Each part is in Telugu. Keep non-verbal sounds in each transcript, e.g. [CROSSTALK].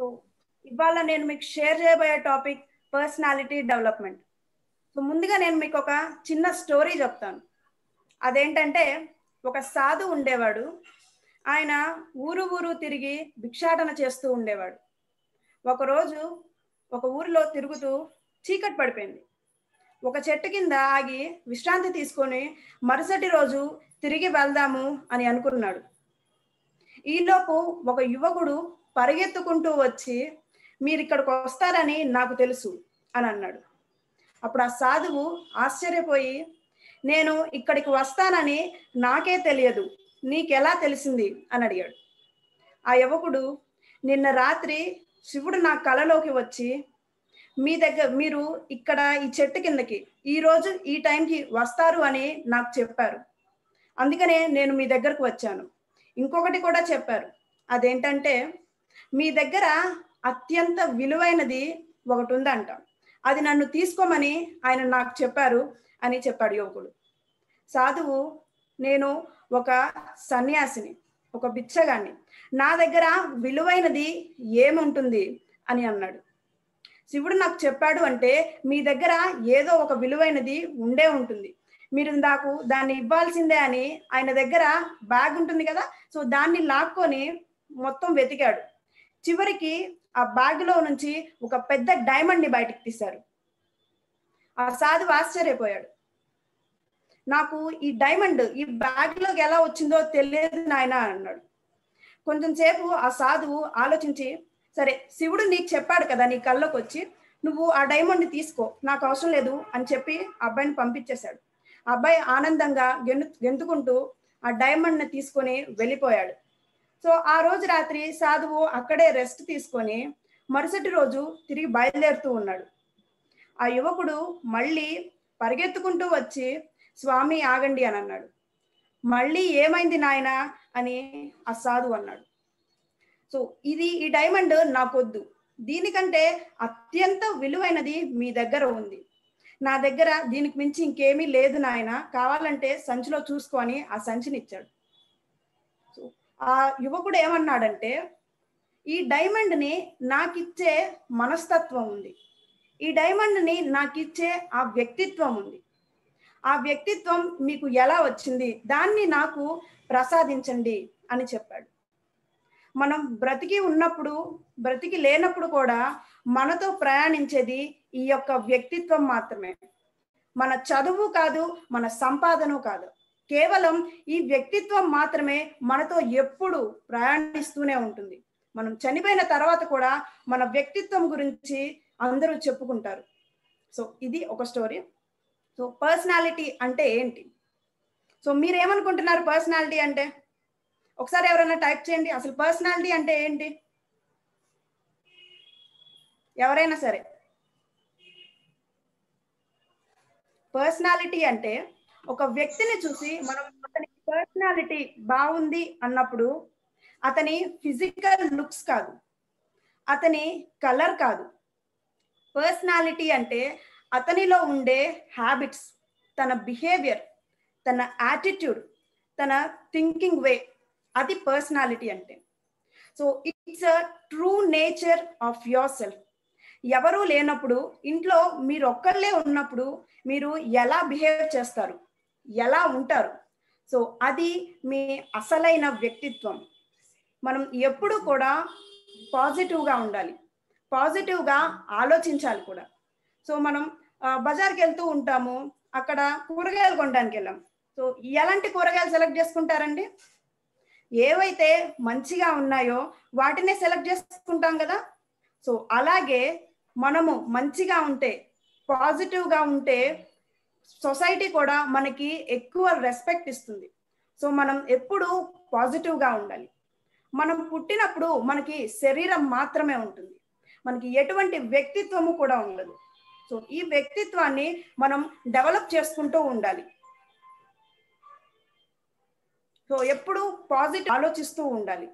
సో ఇవాళ నేను మీకు షేర్ చేయబోయే టాపిక్ పర్సనాలిటీ డెవలప్మెంట్ సో ముందుగా నేను మీకు ఒక చిన్న స్టోరీ చెప్తాను. అదేంటంటే ఒక సాధు ఉండేవాడు. ఆయన ఊరు ఊరు తిరిగి భిక్షాటన చేస్తూ ఉండేవాడు. ఒకరోజు ఒక ఊరిలో తిరుగుతూ చీకటి పడిపోయింది. ఒక చెట్టు కింద ఆగి విశ్రాంతి తీసుకొని మరుసటి రోజు తిరిగి వెళ్దాము అని అనుకున్నాడు. ఈలోపు ఒక యువకుడు పరిగెత్తుకుంటూ వచ్చి మీరు ఇక్కడికి వస్తారని నాకు తెలుసు అని అన్నాడు. అప్పుడు ఆ సాధువు ఆశ్చర్యపోయి నేను ఇక్కడికి వస్తానని నాకే తెలియదు నీకెలా తెలిసింది అని అడిగాడు. ఆ యువకుడు నిన్న రాత్రి శివుడు నా కలలోకి వచ్చి మీ దగ్గర మీరు ఇక్కడ ఈ చెట్టు కిందకి ఈ రోజు ఈ టైంకి వస్తారు అని నాకు చెప్పారు. అందుకనే నేను మీ దగ్గరకు వచ్చాను. ఇంకొకటి కూడా చెప్పారు. అదేంటంటే మీ దగ్గర అత్యంత విలువైనది ఒకటి ఉందంట అది నన్ను తీసుకోమని ఆయన నాకు చెప్పారు అని చెప్పాడు యువకుడు. సాధువు నేను ఒక సన్యాసిని ఒక బిచ్చగాన్ని. నా దగ్గర విలువైనది ఏముంటుంది అని అన్నాడు. శివుడు నాకు చెప్పాడు అంటే మీ దగ్గర ఏదో ఒక విలువైనది ఉండే ఉంటుంది. మీరు నాకు దాన్ని ఇవ్వాల్సిందే అని ఆయన దగ్గర బ్యాగ్ ఉంటుంది కదా సో దాన్ని లాక్కొని మొత్తం వెతికాడు. చివరికి ఆ బ్యాగ్లో నుంచి ఒక పెద్ద డైమండ్ని బయటికి తీశారు. ఆ సాధువు ఆశ్చర్యపోయాడు. నాకు ఈ డైమండ్ ఈ బ్యాగ్లోకి ఎలా వచ్చిందో తెలియదు నాయన అన్నాడు. కొంచెం సేపు ఆ సాధువు ఆలోచించి సరే శివుడు నీకు చెప్పాడు కదా నీ కళ్ళలోకి వచ్చి నువ్వు ఆ డైమండ్ తీసుకో నాకు అవసరం లేదు అని చెప్పి అబ్బాయిని పంపించేశాడు. ఆ అబ్బాయి ఆనందంగా గెను గెంతుకుంటూ ఆ డైమండ్ని తీసుకొని వెళ్ళిపోయాడు. సో ఆ రోజు రాత్రి సాధువు అక్కడే రెస్ట్ తీసుకొని మరుసటి రోజు తిరిగి బయలుదేరుతూ ఉన్నాడు. ఆ యువకుడు మళ్ళీ పరిగెత్తుకుంటూ వచ్చి స్వామి ఆగండి అని అన్నాడు. మళ్ళీ ఏమైంది నాయన అని ఆ సాధువు అన్నాడు. సో ఇది ఈ డైమండ్ నాకొద్దు. దీనికంటే అత్యంత విలువైనది మీ దగ్గర ఉంది. నా దగ్గర దీనికి మించి ఇంకేమీ లేదు నాయన. కావాలంటే సంచిలో చూసుకొని ఆ సంచిని ఇచ్చాడు. ఆ యువకుడు ఏమన్నాడంటే ఈ డైమండ్ని నాకిచ్చే మనస్తత్వం ఉంది. ఈ డైమండ్ని నాకిచ్చే ఆ వ్యక్తిత్వం ఉంది. ఆ వ్యక్తిత్వం మీకు ఎలా వచ్చింది? దాన్ని నాకు ప్రసాదించండి అని చెప్పాడు. మనం బ్రతికి ఉన్నప్పుడు బ్రతికి లేనప్పుడు కూడా మనతో ప్రయాణించేది ఈ యొక్క వ్యక్తిత్వం మాత్రమే. మన చదువు కాదు మన సంపాదన కాదు. కేవలం ఈ వ్యక్తిత్వం మాత్రమే మనతో ఎప్పుడు ప్రయాణిస్తూనే ఉంటుంది. మనం చనిపోయిన తర్వాత కూడా మన వ్యక్తిత్వం గురించి అందరూ చెప్పుకుంటారు. సో ఇది ఒక స్టోరీ. సో పర్సనాలిటీ అంటే ఏంటి? సో మీరు ఏమనుకుంటున్నారు పర్సనాలిటీ అంటే? ఒకసారి ఎవరైనా టైప్ చేయండి. అసలు పర్సనాలిటీ అంటే ఏంటి? ఎవరైనా సరే. పర్సనాలిటీ అంటే ఒక వ్యక్తిని చూసి మనం అతని పర్సనాలిటీ బాగుంది అన్నప్పుడు అతని ఫిజికల్ లుక్స్ కాదు అతని కలర్ కాదు. పర్సనాలిటీ అంటే అతనిలో ఉండే హ్యాబిట్స్ తన బిహేవియర్ తన యాటిట్యూడ్ తన థింకింగ్ వే అది పర్సనాలిటీ అంటే. So it's a true nature of yourself ఎవరూ లేనప్పుడు ఇంట్లో మీరు ఒక్కళ్ళే ఉన్నప్పుడు మీరు ఎలా బిహేవ్ చేస్తారు? ఎలా ఉంటారు? సో అది మీ అసలైన వ్యక్తిత్వం. మనం ఎప్పుడు కూడా పాజిటివ్గా ఉండాలి. పాజిటివ్గా ఆలోచించాలి కూడా. సో మనం బజార్కి వెళ్తూ ఉంటాము. అక్కడ కూరగాయలు కొనడానికి వెళ్ళాం. సో ఎలాంటి కూరగాయలు సెలెక్ట్ చేసుకుంటారండి? ఏవైతే మంచిగా ఉన్నాయో వాటినే సెలెక్ట్ చేసుకుంటాం కదా? సో అలాగే మనము మంచిగా ఉంటే పాజిటివ్గా ఉంటే సొసైటీ కూడా మనకి ఎక్కువ రెస్పెక్ట్ ఇస్తుంది. సో మనం ఎప్పుడు పాజిటివ్గా ఉండాలి. మనం పుట్టినప్పుడు మనకి శరీరం మాత్రమే ఉంటుంది. మనకి ఎటువంటి వ్యక్తిత్వము కూడా ఉండదు. సో ఈ వ్యక్తిత్వాన్ని మనం డెవలప్ చేసుకుంటూ ఉండాలి. సో ఎప్పుడు పాజిటివ్ ఆలోచిస్తూ ఉండాలి.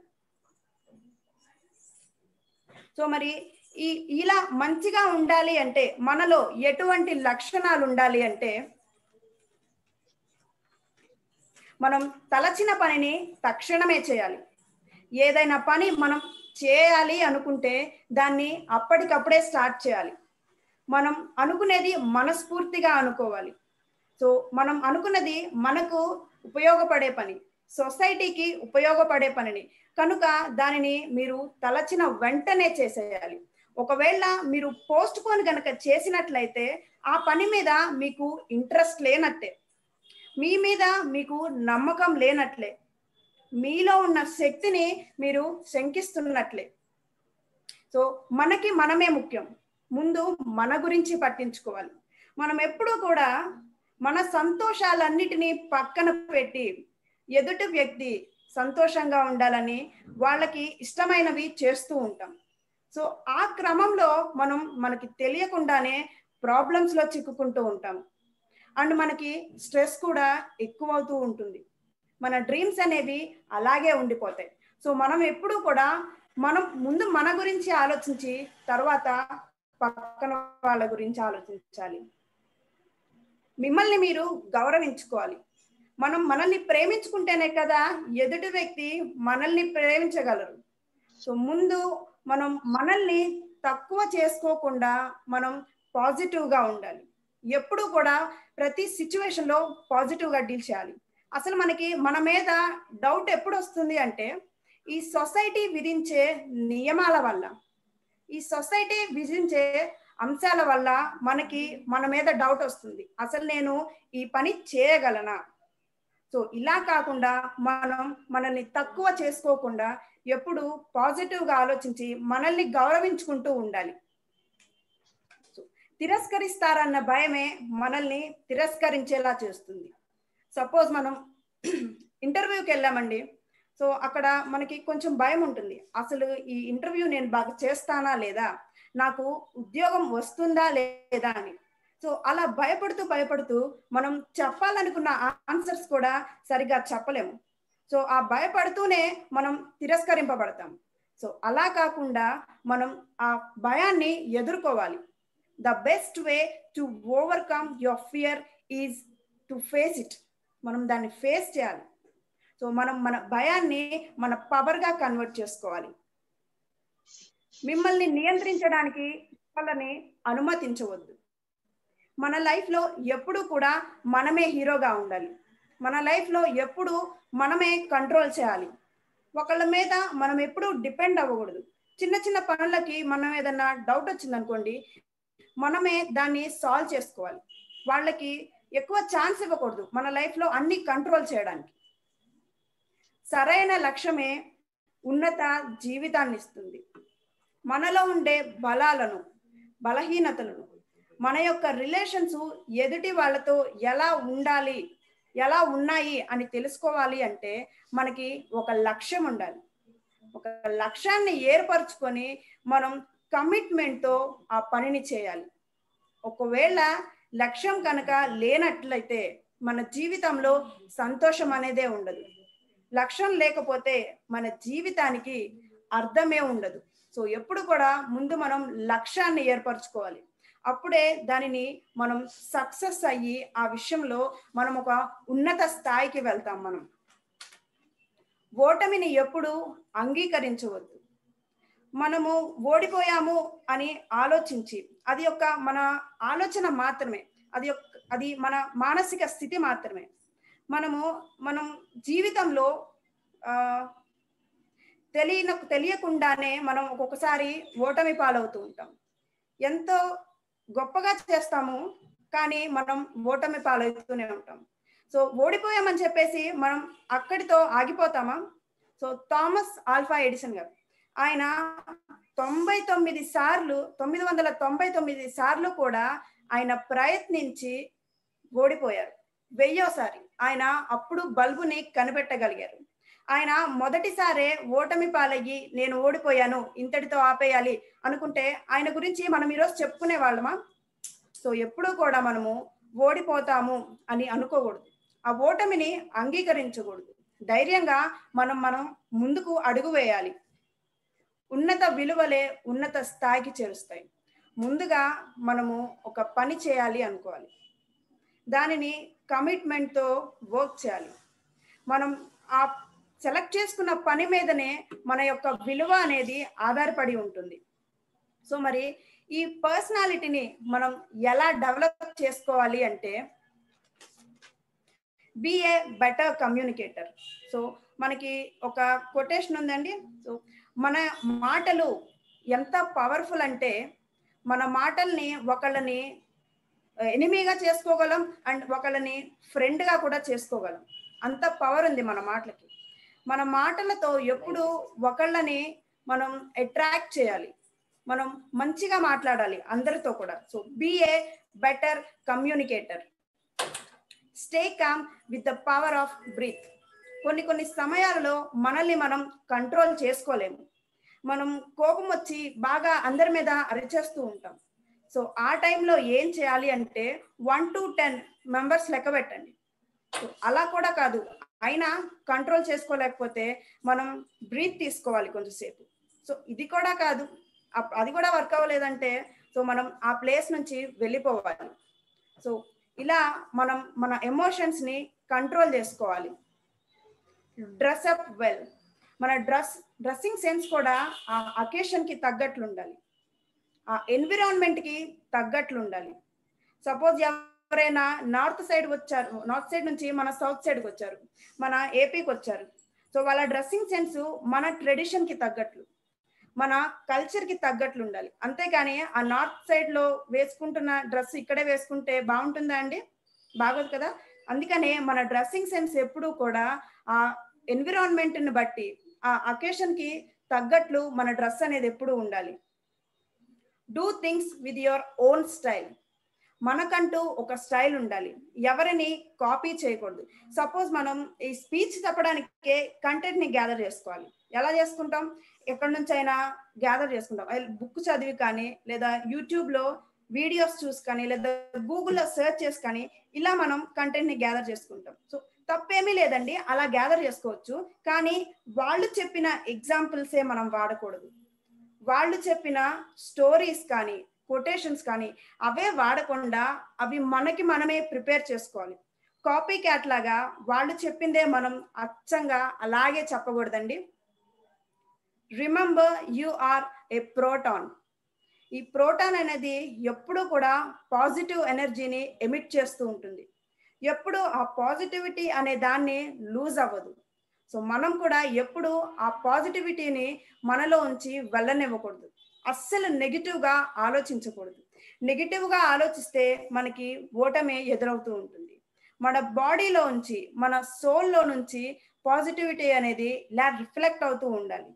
సో మరి ఈ ఇలా మంచిగా ఉండాలి అంటే మనలో ఎటువంటి లక్షణాలు ఉండాలి అంటే మనం తలచిన పనిని తక్షణమే చేయాలి. ఏదైనా పని మనం చేయాలి అనుకుంటే దాన్ని అప్పటికప్పుడే స్టార్ట్ చేయాలి. మనం అనుకునేది మనస్ఫూర్తిగా అనుకోవాలి. సో మనం అనుకున్నది మనకు ఉపయోగపడే పని సొసైటీకి ఉపయోగపడే పనిని. కనుక దానిని మీరు తలచిన వెంటనే చేసేయాలి. ఒకవేళ మీరు పోస్ట్ పోన్ గనక చేసినట్లయితే ఆ పని మీద మీకు ఇంట్రెస్ట్ లేనట్టే. మీ మీద మీకు నమ్మకం లేనట్లే. మీలో ఉన్న శక్తిని మీరు శంకిస్తున్నట్లే. సో మనకి మనమే ముఖ్యం. ముందు మన గురించి పట్టించుకోవాలి. మనం ఎప్పుడూ కూడా మన సంతోషాలన్నిటినీ పక్కన పెట్టి ఎదుటి వ్యక్తి సంతోషంగా ఉండాలని వాళ్ళకి ఇష్టమైనవి చేస్తూ ఉంటాం. సో ఆ క్రమంలో మనం మనకి తెలియకుండానే ప్రాబ్లమ్స్లో చిక్కుకుంటూ ఉంటాం. అండ్ మనకి స్ట్రెస్ కూడా ఎక్కువ అవుతూ ఉంటుంది. మన డ్రీమ్స్ అనేవి అలాగే ఉండిపోతాయి. సో మనం ఎప్పుడూ కూడా మనం ముందు మన గురించి ఆలోచించి తర్వాత పక్కన వాళ్ళ గురించి ఆలోచించాలి. మిమ్మల్ని మీరు గౌరవించుకోవాలి. మనం మనల్ని ప్రేమించుకుంటేనే కదా ఎదుటి వ్యక్తి మనల్ని ప్రేమించగలరు. సో ముందు మనం మనల్ని తక్కువ చేసుకోకుండా మనం పాజిటివ్గా ఉండాలి. ఎప్పుడు కూడా ప్రతి సిచ్యువేషన్లో పాజిటివ్గా డీల్ చేయాలి. అసలు మనకి మన మీద డౌట్ ఎప్పుడు వస్తుంది అంటే ఈ సొసైటీ విధించే నియమాల వల్ల ఈ సొసైటీ విధించే అంశాల వల్ల మనకి మన మీద డౌట్ వస్తుంది. అసలు నేను ఈ పని చేయగలనా? సో ఇలా కాకుండా మనం మనల్ని తక్కువ చేసుకోకుండా ఎప్పుడు పాజిటివ్గా ఆలోచించి మనల్ని గౌరవించుకుంటూ ఉండాలి. తిరస్కరిస్తారన్న భయమే మనల్ని తిరస్కరించేలా చేస్తుంది. సపోజ్ మనం [CLEARS THROAT] ఇంటర్వ్యూకి వెళ్ళామండి. సో అక్కడ మనకి కొంచెం భయం ఉంటుంది. అసలు ఈ ఇంటర్వ్యూ నేను బాగా చేస్తానా లేదా? నాకు ఉద్యోగం వస్తుందా లేదా అని. సో అలా భయపడుతూ భయపడుతూ మనం చెప్పాలనుకున్న ఆన్సర్స్ కూడా సరిగా చెప్పలేము. సో ఆ భయపడుతూనే మనం తిరస్కరింపబడతాం. సో అలా కాకుండా మనం ఆ భయాన్ని ఎదుర్కోవాలి. The best way to overcome your fear is to face it మనం దాన్ని ఫేస్ చేయాలి. సో మనం మన భయాన్ని మన పవర్గా కన్వర్ట్ చేసుకోవాలి. మిమ్మల్ని నియంత్రించడానికి వాళ్ళని అనుమతించవద్దు. మన లైఫ్లో ఎప్పుడూ కూడా మనమే హీరోగా ఉండాలి. మన లైఫ్లో ఎప్పుడు మనమే కంట్రోల్ చేయాలి. ఒకళ్ళ మీద మనం ఎప్పుడు డిపెండ్ అవ్వకూడదు. చిన్న చిన్న పనులకి మనం ఏదన్నా డౌట్ వచ్చిందనుకోండి మనమే దాన్ని సాల్వ్ చేసుకోవాలి. వాళ్ళకి ఎక్కువ ఛాన్స్ ఇవ్వకూడదు మన లైఫ్లో అన్ని కంట్రోల్ చేయడానికి. సరైన లక్ష్యమే ఉన్నత జీవితాన్ని ఇస్తుంది. మనలో ఉండే బలాలను బలహీనతలను మన యొక్క రిలేషన్స్ ఎదుటి వాళ్ళతో ఎలా ఉండాలి ఎలా ఉన్నాయి అని తెలుసుకోవాలి అంటే మనకి ఒక లక్ష్యం ఉండాలి. ఒక లక్ష్యాన్ని ఏర్పరచుకొని మనం కమిట్మెంట్తో ఆ పనిని చేయాలి. ఒకవేళ లక్ష్యం కనుక లేనట్లయితే మన జీవితంలో సంతోషం అనేదే ఉండదు. లక్ష్యం లేకపోతే మన జీవితానికి అర్థమే ఉండదు. సో ఎప్పుడు కూడా ముందు మనం లక్ష్యాన్ని ఏర్పరచుకోవాలి. అప్పుడే దానిని మనం సక్సెస్ అయ్యి ఆ విషయంలో మనం ఒక ఉన్నత స్థాయికి వెళ్తాం మనం. ఓటమిని ఎప్పుడు అంగీకరించవద్దు. మనము ఓడిపోయాము అని ఆలోచించి అది ఒక మన ఆలోచన మాత్రమే. అది అది మన మానసిక స్థితి మాత్రమే. మనము మనం జీవితంలో తెలియన తెలియకుండానే మనం ఒక్కొక్కసారి ఓటమి పాలవుతూ ఉంటాం. ఎంతో గొప్పగా చేస్తాము కానీ మనం ఓటమి పాలవుతూనే ఉంటాం. సో ఓడిపోయామని చెప్పేసి మనం అక్కడితో ఆగిపోతామా? సో థామస్ ఆల్ఫా ఎడిసన్ గారు ఆయన తొంభై తొమ్మిది సార్లు తొమ్మిది వందల తొంభై తొమ్మిది సార్లు కూడా ఆయన ప్రయత్నించి ఓడిపోయారు. వెయ్యోసారి ఆయన అప్పుడు బల్బుని కనిపెట్టగలిగారు. ఆయన మొదటిసారే ఓటమి పాలయ్యి నేను ఓడిపోయాను ఇంతటితో ఆపేయాలి అనుకుంటే ఆయన గురించి మనం ఈరోజు చెప్పుకునే వాళ్ళమా? సో ఎప్పుడూ కూడా మనము ఓడిపోతాము అని అనుకోకూడదు. ఆ ఓటమిని అంగీకరించకూడదు. ధైర్యంగా మనం మనం ముందుకు అడుగు వేయాలి. ఉన్నత విలువలే ఉన్నత స్థాయికి చేరుస్తాయి. ముందుగా మనము ఒక పని చేయాలి అనుకోవాలి. దానిని కమిట్మెంట్తో వర్క్ చేయాలి. మనం ఆ సెలెక్ట్ చేసుకున్న పని మీదనే మన యొక్క విలువ అనేది ఆధారపడి ఉంటుంది. సో మరి ఈ పర్సనాలిటీని మనం ఎలా డెవలప్ చేసుకోవాలి అంటే be a better communicator. So మనకి ఒక కొటేషన్ ఉందండి. సో మన మాటలు ఎంత పవర్ఫుల్ అంటే మన మాటల్ని ఒకళ్ళని ఎనిమిగా చేసుకోగలం అండ్ ఒకళ్ళని ఫ్రెండ్గా కూడా చేసుకోగలం. అంత పవర్ ఉంది మన మాటలకి. మన మాటలతో ఎప్పుడు ఒకళ్ళని మనం అట్రాక్ట్ చేయాలి. మనం మంచిగా మాట్లాడాలి అందరితో కూడా. So be a better communicator stay calm with the power of breath కొన్ని కొన్ని సమయాలలో మనల్ని మనం కంట్రోల్ చేసుకోలేము. మనం కోపం వచ్చి బాగా అందరి మీద అరిచేస్తూ ఉంటాం. సో ఆ టైంలో ఏం చేయాలి అంటే వన్ టు టెన్ మెంబర్స్ లెక్క పెట్టండి. అలా కూడా కాదు. అయినా కంట్రోల్ చేసుకోలేకపోతే మనం బ్రీత్ తీసుకోవాలి కొంచెంసేపు సో ఇది కూడా కాదు. అప్- అది కూడా వర్క్ అవ్వలేదంటే సో మనం ఆ ప్లేస్ నుంచి వెళ్ళిపోవాలి. సో ఇలా మనం మన ఎమోషన్స్ని కంట్రోల్ చేసుకోవాలి. డ్రెస్ అప్ వెల్ మన డ్రెస్ డ్రెస్సింగ్ సెన్స్ కూడా ఆ అకేషన్కి తగ్గట్లు ఉండాలి ఆ ఎన్విరాన్మెంట్కి తగ్గట్లు ఉండాలి సపోజ్ ఎవరైనా నార్త్ సైడ్ వచ్చారు నార్త్ సైడ్ నుంచి మన సౌత్ సైడ్కి వచ్చారు మన ఏపీకి వచ్చారు. సో వాళ్ళ డ్రెస్సింగ్ సెన్స్ మన ట్రెడిషన్కి తగ్గట్లు మన కల్చర్కి తగ్గట్లు ఉండాలి. అంతేకాని ఆ నార్త్ సైడ్లో వేసుకుంటున్న డ్రెస్ ఇక్కడే వేసుకుంటే బాగుంటుందా అండి? బాగోదు కదా? అందుకనే మన డ్రెస్సింగ్ సెన్స్ ఎప్పుడూ కూడా ఆ ఎన్విరాన్మెంట్ని బట్టి ఆ అకేషన్కి తగ్గట్లు మన డ్రెస్ అనేది ఎప్పుడూ ఉండాలి. Do things with your own style. మనకంటూ ఒక స్టైల్ ఉండాలి. ఎవరిని కాపీ చేయకూడదు. సపోజ్ మనం ఈ స్పీచ్ చెప్పడానికే కంటెంట్ని గ్యాదర్ చేసుకోవాలి. ఎలా చేసుకుంటాం? ఎక్కడి నుంచి అయినా గ్యాదర్ చేసుకుంటాం. బుక్ చదివి కానీ లేదా యూట్యూబ్లో వీడియోస్ చూసి కానీ లేదా గూగుల్లో సెర్చ్ చేసి కానీ ఇలా మనం కంటెంట్ని గ్యాదర్ చేసుకుంటాం. సో తప్పేమీ లేదండి. అలా గ్యాదర్ చేసుకోవచ్చు. కానీ వాళ్ళు చెప్పిన ఎగ్జాంపుల్సే మనం వాడకూడదు. వాళ్ళు చెప్పిన స్టోరీస్ కానీ కొటేషన్స్ కానీ అవే వాడకుండా అవి మనకి మనమే ప్రిపేర్ చేసుకోవాలి. కాపీ క్యాట్ లాగా వాళ్ళు చెప్పిందే మనం అచ్చంగా అలాగే చెప్పకూడదండి. Remember you are a proton ఈ ప్రోటాన్ అనేది ఎప్పుడూ కూడా పాజిటివ్ ఎనర్జీని ఎమిట్ చేస్తూ ఉంటుంది. ఎప్పుడు ఆ పాజిటివిటీ అనే దాన్ని లూజ్ అవ్వదు. సో మనం కూడా ఎప్పుడు ఆ పాజిటివిటీని మనలో ఉంచి వెళ్ళనివ్వకూడదు. అస్సలు నెగిటివ్గా ఆలోచించకూడదు. నెగిటివ్గా ఆలోచిస్తే మనకి ఓటమే ఎదురవుతూ ఉంటుంది. మన బాడీలో నుంచి మన సోల్లో నుంచి పాజిటివిటీ అనేది ఇలా రిఫ్లెక్ట్ అవుతూ ఉండాలి.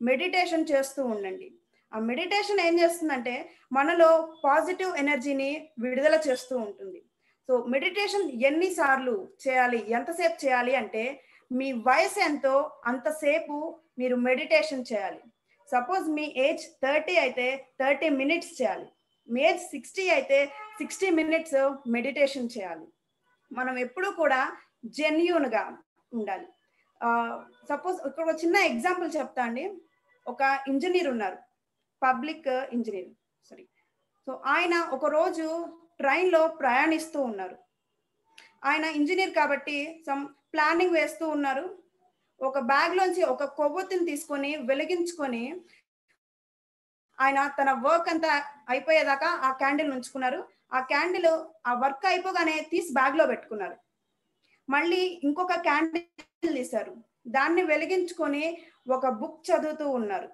మెడిటేషన్ చేస్తూ ఉండండి. ఆ మెడిటేషన్ ఏం చేస్తుందంటే మనలో పాజిటివ్ ఎనర్జీని విడుదల చేస్తూ ఉంటుంది. సో మెడిటేషన్ ఎన్నిసార్లు చేయాలి ఎంతసేపు చేయాలి అంటే మీ వయసు ఎంతో అంతసేపు మీరు మెడిటేషన్ చేయాలి. సపోజ్ మీ ఏజ్ థర్టీ అయితే థర్టీ మినిట్స్ చేయాలి. మీ ఏజ్ సిక్స్టీ అయితే సిక్స్టీ మినిట్స్ మెడిటేషన్ చేయాలి. మనం ఎప్పుడూ కూడా జెన్యున్గా ఉండాలి. సపోజ్ ఇక్కడ ఒక చిన్న ఎగ్జాంపుల్ చెప్తా అండి. ఒక ఇంజనీర్ ఉన్నారు. Public engineer. సారీ సో ఆయన ఒక రోజు ట్రైన్లో ప్రయాణిస్తూ ఉన్నారు. ఆయన ఇంజనీర్ కాబట్టి సమ్ ప్లానింగ్ వేస్తూ ఉన్నారు. ఒక బ్యాగ్ లోంచి ఒక కొవ్వొత్తిని తీసుకొని వెలిగించుకొని ఆయన తన వర్క్ అంతా అయిపోయేదాకా ఆ క్యాండిల్ ఉంచుకున్నారు. ఆ క్యాండిల్ ఆ వర్క్ అయిపోగానే తీసి బ్యాగ్లో పెట్టుకున్నారు. మళ్ళీ ఇంకొక క్యాండిల్ తీశారు. దాన్ని వెలిగించుకొని ఒక బుక్ చదువుతూ ఉన్నారు.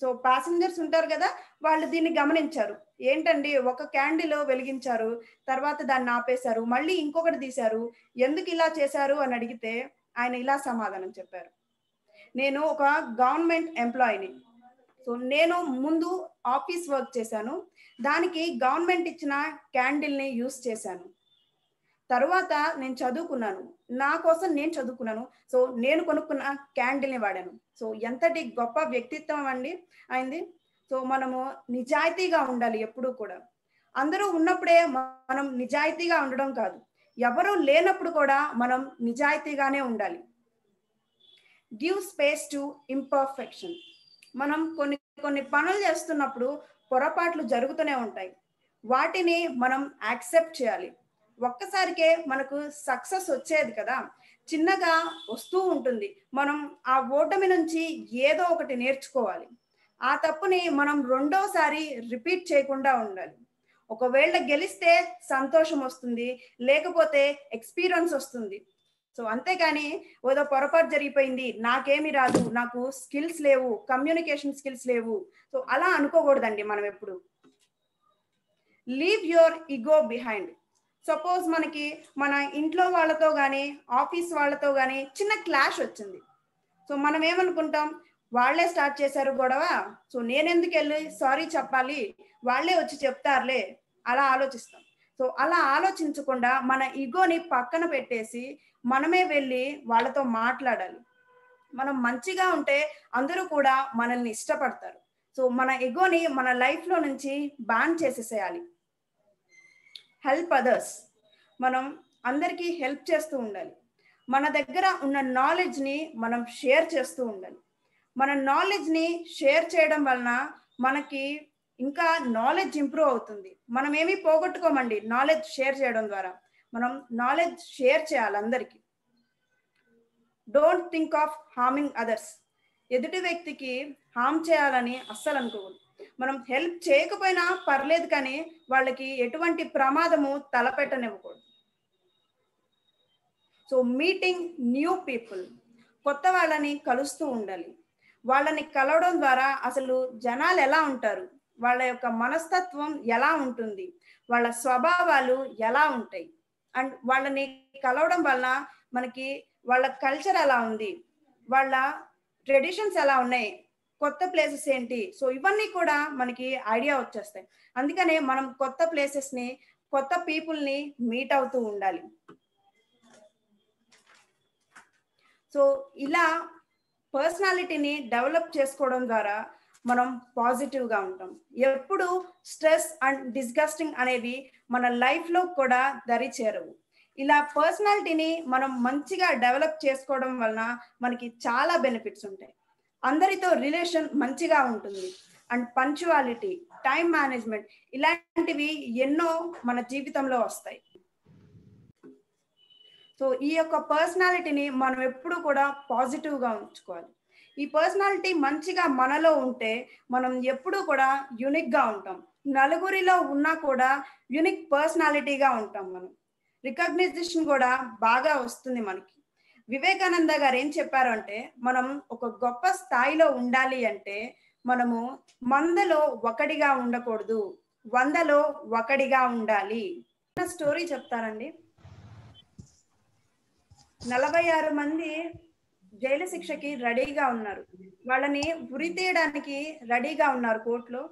సో ప్యాసింజర్స్ ఉంటారు కదా వాళ్ళు దీన్ని గమనించారు. ఏంటండి? ఒక క్యాండిల్ వెలిగించారు తర్వాత దాన్ని ఆపేశారు మళ్ళీ ఇంకొకటి తీశారు. ఎందుకు ఇలా చేశారు అని అడిగితే ఆయన ఇలా సమాధానం చెప్పారు. నేను ఒక గవర్నమెంట్ ఎంప్లాయీని. సో నేను ముందు ఆఫీస్ వర్క్ చేశాను. దానికి గవర్నమెంట్ ఇచ్చిన క్యాండిల్ని యూస్ చేశాను. తర్వాత నేను చదువుకున్నాను. నా కోసం నేను చదువుకున్నాను. సో నేను కొనుక్కున్న క్యాండిల్ని వాడాను. సో ఎంతటి గొప్ప వ్యక్తిత్వం అండి అయింది. సో మనము నిజాయితీగా ఉండాలి ఎప్పుడూ కూడా. అందరూ ఉన్నప్పుడే మనం నిజాయితీగా ఉండడం కాదు. ఎవరు లేనప్పుడు కూడా మనం నిజాయితీగానే ఉండాలి. గివ్ స్పేస్ టు ఇంపర్ఫెక్షన్ మనం కొన్ని కొన్ని పనులు చేస్తున్నప్పుడు పొరపాట్లు జరుగుతూనే ఉంటాయి. వాటిని మనం యాక్సెప్ట్ చేయాలి. ఒక్కసారికే మనకు సక్సెస్ వచ్చేది కదా. చిన్నగా వస్తూ ఉంటుంది. మనం ఆ ఓటమి నుంచి ఏదో ఒకటి నేర్చుకోవాలి. ఆ తప్పుని మనం రెండోసారి రిపీట్ చేయకుండా ఉండాలి. ఒకవేళ గెలిస్తే సంతోషం వస్తుంది లేకపోతే ఎక్స్పీరియన్స్ వస్తుంది. సో అంతేగాని ఏదో పొరపాటు జరిగిపోయింది నాకేమి రాదు నాకు స్కిల్స్ లేవు కమ్యూనికేషన్ స్కిల్స్ లేవు. సో అలా అనుకోకూడదండి మనం ఎప్పుడు. Leave your ego behind suppose మనకి మన ఇంట్లో వాళ్ళతో కానీ ఆఫీస్ వాళ్ళతో కానీ చిన్న క్లాష్ వచ్చింది. సో మనం ఏమనుకుంటాం? వాళ్ళే స్టార్ట్ చేశారు గొడవ. సో నేనెందుకు వెళ్ళి సారీ చెప్పాలి? వాళ్ళే వచ్చి చెప్తారులే. అలా ఆలోచిస్తాం. సో అలా ఆలోచించకుండా మన ఈగోని పక్కన పెట్టేసి మనమే వెళ్ళి వాళ్ళతో మాట్లాడాలి. మనం మంచిగా ఉంటే అందరూ కూడా మనల్ని ఇష్టపడతారు. సో మన ఎగోని మన లైఫ్లో నుంచి బ్యాన్ చేసేసేయాలి. Help others. మనం అందరికీ హెల్ప్ చేస్తూ ఉండాలి. మన దగ్గర ఉన్న నాలెడ్జ్ని మనం షేర్ చేస్తూ ఉండాలి. మన నాలెడ్జ్ని షేర్ చేయడం వలన మనకి ఇంకా నాలెడ్జ్ ఇంప్రూవ్ అవుతుంది. మనం ఏమీ పోగొట్టుకోమండి నాలెడ్జ్ షేర్ చేయడం ద్వారా. మనం నాలెడ్జ్ షేర్ చేయాలి అందరికీ. Don't think of harming others ఎదుటి వ్యక్తికి హామ్ చేయాలని అస్సలు అనుకోకూడదు మనం హెల్ప్ చేయకపోయినా పర్లేదు కానీ వాళ్ళకి ఎటువంటి ప్రమాదము తలపెట్టనివ్వకూడదు. సో మీటింగ్ న్యూ పీపుల్ కొత్త వాళ్ళని కలుస్తూ ఉండాలి. వాళ్ళని కలవడం ద్వారా అసలు జనాలు ఎలా ఉంటారు? వాళ్ళ యొక్క మనస్తత్వం ఎలా ఉంటుంది? వాళ్ళ స్వభావాలు ఎలా ఉంటాయి? అండ్ వాళ్ళని కలవడం వలన మనకి వాళ్ళ కల్చర్ ఎలా ఉంది? వాళ్ళ ట్రెడిషన్స్ ఎలా ఉన్నాయి? కొత్త ప్లేసెస్ ఏంటి? సో ఇవన్నీ కూడా మనకి ఐడియా వచ్చేస్తాయి. అందుకనే మనం కొత్త ప్లేసెస్ని కొత్త పీపుల్ని మీట్ అవుతూ ఉండాలి. సో ఇలా పర్సనాలిటీని డెవలప్ చేసుకోవడం ద్వారా మనం పాజిటివ్గా ఉంటాం. ఎప్పుడు స్ట్రెస్ అండ్ డిస్గస్టింగ్ అనేవి మన లైఫ్లో కూడా దరి చేరవు. ఇలా పర్సనాలిటీని మనం మంచిగా డెవలప్ చేసుకోవడం వలన మనకి చాలా బెనిఫిట్స్ ఉంటాయి. అందరితో రిలేషన్ మంచిగా ఉంటుంది. అండ్ పంచువాలిటీ టైం మేనేజ్మెంట్ ఇలాంటివి ఎన్నో మన జీవితంలో వస్తాయి. సో ఈ యొక్క పర్సనాలిటీని మనం ఎప్పుడు కూడా పాజిటివ్గా ఉంచుకోవాలి. ఈ పర్సనాలిటీ మంచిగా మనలో ఉంటే మనం ఎప్పుడు కూడా యునిక్గా ఉంటాం. నలుగురిలో ఉన్నా కూడా యునిక్ పర్సనాలిటీగా ఉంటాం మనం. రికగ్నైజేషన్ కూడా బాగా వస్తుంది మనకి. వివేకానంద గారు ఏం చెప్పారు అంటే మనం ఒక గొప్ప స్థాయిలో ఉండాలి అంటే మనము మందలో ఒకటిగా ఉండకూడదు. వందలో ఒకటిగా ఉండాలి. స్టోరీ చెప్తారండి నలభై ఆరు మంది జైలు శిక్షకి రెడీగా ఉన్నారు. వాళ్ళని ఉరి తీయడానికి రెడీగా ఉన్నారు కోర్టులో.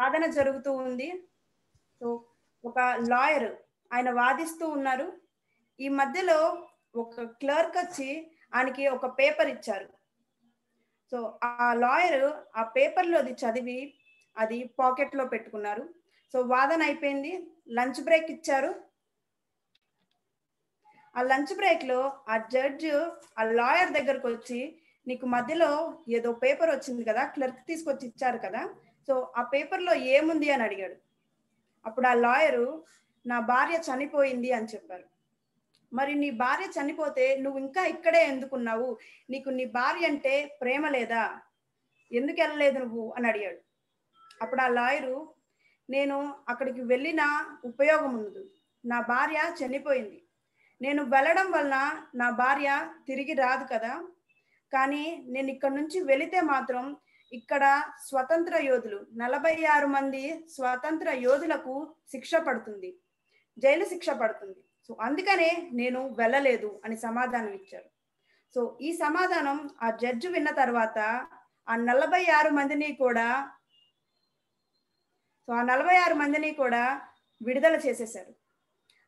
వాదన జరుగుతూ ఉంది. సో ఒక లాయర్ ఆయన వాదిస్తూ ఉన్నారు. ఈ మధ్యలో ఒక క్లర్క్ వచ్చి ఆయనకి ఒక పేపర్ ఇచ్చారు. సో ఆ లాయర్ ఆ పేపర్లో అది చదివి అది పాకెట్లో పెట్టుకున్నారు. సో వాదన అయిపోయింది. లంచ్ బ్రేక్ ఇచ్చారు. ఆ లంచ్ బ్రేక్లో ఆ జడ్జ్ ఆ లాయర్ దగ్గరకు వచ్చి నీకు మధ్యలో ఏదో పేపర్ వచ్చింది కదా క్లర్క్ తీసుకొచ్చి ఇచ్చారు కదా సో ఆ పేపర్లో ఏముంది అని అడిగాడు. అప్పుడు ఆ లాయరు నా భార్య చనిపోయింది అని చెప్పారు. మరి నీ భార్య చనిపోతే నువ్వు ఇంకా ఇక్కడే ఎందుకున్నావు? నీకు నీ భార్య అంటే ప్రేమ లేదా? ఎందుకు వెళ్ళలేదు నువ్వు? అని అడిగాడు. అప్పుడు ఆ లాయరు నేను అక్కడికి వెళ్ళిన ఉపయోగం ఉంది నా భార్య చనిపోయింది. నేను వెళ్ళడం వలన నా భార్య తిరిగి రాదు కదా. కానీ నేను ఇక్కడ నుంచి వెళితే మాత్రం ఇక్కడ స్వతంత్ర యోధులు నలభై ఆరు మంది స్వతంత్ర యోధులకు శిక్ష పడుతుంది. జైలు శిక్ష పడుతుంది. సో అందుకనే నేను వెళ్ళలేదు అని సమాధానం ఇచ్చారు. సో ఈ సమాధానం ఆ జడ్జి విన్న తర్వాత ఆ నలభై ఆరు మందిని కూడా సో ఆ నలభై ఆరు మందిని కూడా విడుదల చేసేశారు.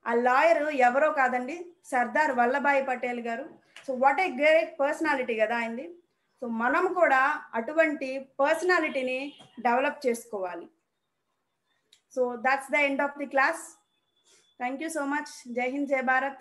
ఆ లాయర్ ఎవరో కాదండి సర్దార్ వల్లభాయ్ పటేల్ గారు. So what a great personality కదా అయింది సో మనం కూడా అటువంటి పర్సనాలిటీని డెవలప్ చేసుకోవాలి. So that's the end of the class thank you so much Jai Hind Jai Bharat